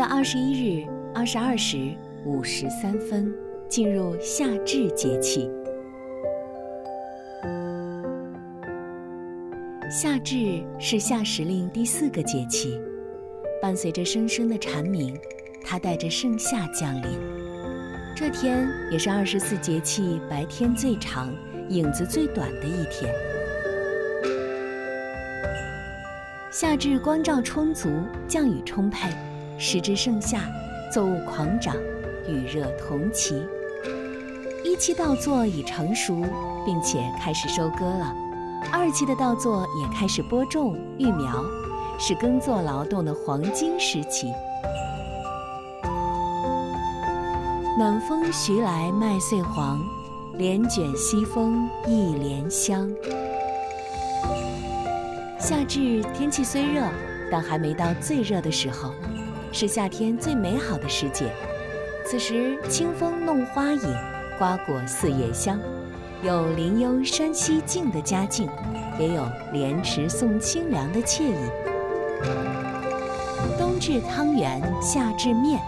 月二十一日二十二时五十三分，进入夏至节气。夏至是夏时令第四个节气，伴随着声声的蝉鸣，它带着盛夏降临。这天也是二十四节气白天最长、影子最短的一天。夏至光照充足，降雨充沛。时至盛夏，作物狂长，雨热同齐。一期稻作已成熟，并且开始收割了；二期的稻作也开始播种育苗，是耕作劳动的黄金时期。暖风徐来，麦穗黄；帘卷西风，一帘香。夏至天气虽热，但还没到最热的时候。是夏天最美好的时节，此时清风弄花影，瓜果四叶香，有林幽山溪静的佳境，也有莲池送清凉的惬意。冬至汤圆，夏至面，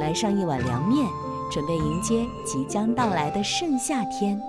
来上一碗凉面，准备迎接即将到来的盛夏天。